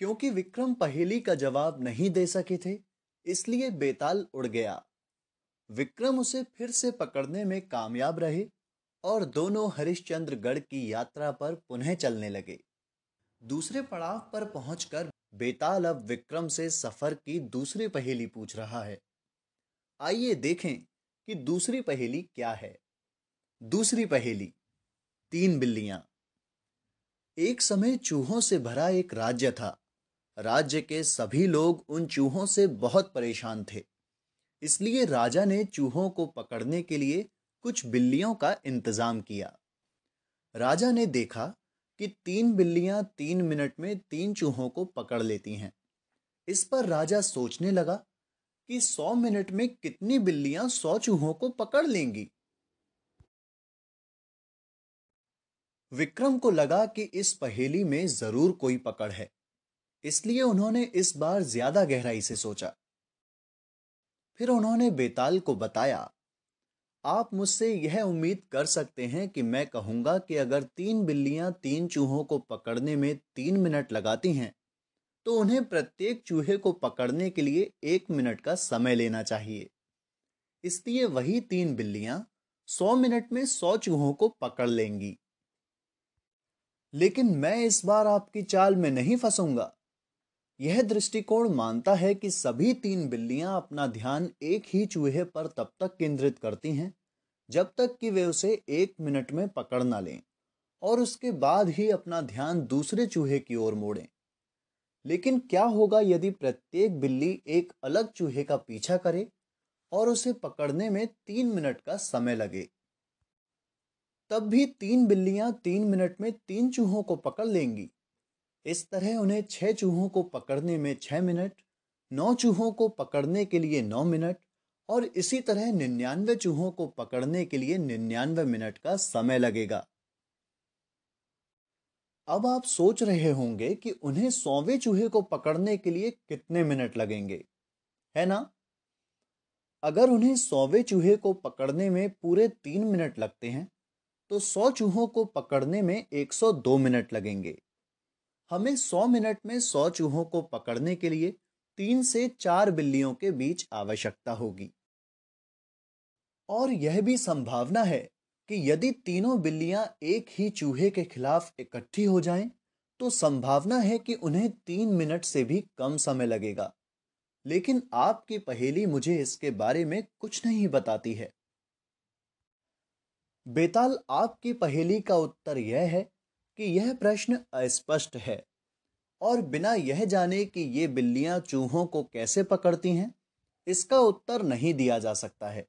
क्योंकि विक्रम पहेली का जवाब नहीं दे सके थे, इसलिए बेताल उड़ गया। विक्रम उसे फिर से पकड़ने में कामयाब रहे और दोनों हरिश्चंद्रगढ़ की यात्रा पर पुनः चलने लगे। दूसरे पड़ाव पर पहुंचकर बेताल अब विक्रम से सफ़र की दूसरी पहेली पूछ रहा है। आइए देखें कि दूसरी पहेली क्या है। दूसरी पहेली, तीन बिल्लियाँ। एक समय चूहों से भरा एक राज्य था। राज्य के सभी लोग उन चूहों से बहुत परेशान थे। इसलिए राजा ने चूहों को पकड़ने के लिए कुछ बिल्लियों का इंतज़ाम किया। राजा ने देखा कि तीन बिल्लियाँ तीन मिनट में तीन चूहों को पकड़ लेती हैं। इस पर राजा सोचने लगा कि सौ मिनट में कितनी बिल्लियाँ सौ चूहों को पकड़ लेंगी। विक्रम को लगा कि इस पहेली में ज़रूर कोई पकड़ है। इसलिए उन्होंने इस बार ज़्यादा गहराई से सोचा। फिर उन्होंने बेताल को बताया, आप मुझसे यह उम्मीद कर सकते हैं कि मैं कहूँगा कि अगर तीन बिल्लियाँ तीन चूहों को पकड़ने में तीन मिनट लगाती हैं तो उन्हें प्रत्येक चूहे को पकड़ने के लिए एक मिनट का समय लेना चाहिए। इसलिए वही तीन बिल्लियाँ सौ मिनट में सौ चूहों को पकड़ लेंगी। लेकिन मैं इस बार आपकी चाल में नहीं फंसूँगा। यह दृष्टिकोण मानता है कि सभी तीन बिल्लियाँ अपना ध्यान एक ही चूहे पर तब तक केंद्रित करती हैं, जब तक कि वे उसे एक मिनट में पकड़ ना लें और उसके बाद ही अपना ध्यान दूसरे चूहे की ओर मोड़ें। लेकिन क्या होगा यदि प्रत्येक बिल्ली एक अलग चूहे का पीछा करे और उसे पकड़ने में तीन मिनट का समय लगे? तब भी तीन बिल्लियाँ तीन मिनट में तीन चूहों को पकड़ लेंगी। इस तरह उन्हें छह चूहों को पकड़ने में छह मिनट, नौ चूहों को पकड़ने के लिए नौ मिनट और इसी तरह निन्यानवे चूहों को पकड़ने के लिए निन्यानवे मिनट का समय लगेगा। अब आप सोच रहे होंगे कि उन्हें सौवे चूहे को पकड़ने के लिए कितने मिनट लगेंगे, है ना? अगर उन्हें सौवे चूहे को पकड़ने में पूरे तीन मिनट लगते हैं तो सौ चूहों को पकड़ने में 102 मिनट लगेंगे। हमें 100 मिनट में 100 चूहों को पकड़ने के लिए तीन से चार बिल्लियों के बीच आवश्यकता होगी। और यह भी संभावना है कि यदि तीनों बिल्लियाँ एक ही चूहे के खिलाफ इकट्ठी हो जाएँ, तो संभावना है कि उन्हें तीन मिनट से भी कम समय लगेगा। लेकिन आपकी पहेली मुझे इसके बारे में कुछ नहीं बताती है। बेताल आपकी पहेली का उत्तर यह है कि यह प्रश्न अस्पष्ट है। और बिना यह जाने कि ये बिल्लियाँ चूहों को कैसे पकड़ती हैं इसका उत्तर नहीं दिया जा सकता है।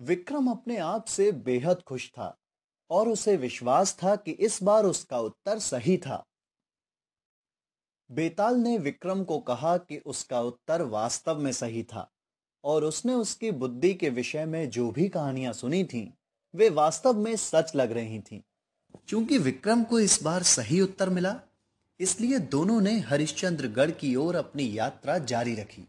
विक्रम अपने आप से बेहद खुश था और उसे विश्वास था कि इस बार उसका उत्तर सही था। बेताल ने विक्रम को कहा कि उसका उत्तर वास्तव में सही था और उसने उसकी बुद्धि के विषय में जो भी कहानियाँ सुनी थीं, वे वास्तव में सच लग रही थीं। क्योंकि विक्रम को इस बार सही उत्तर मिला, इसलिए दोनों ने हरिश्चंद्रगढ़ की ओर अपनी यात्रा जारी रखी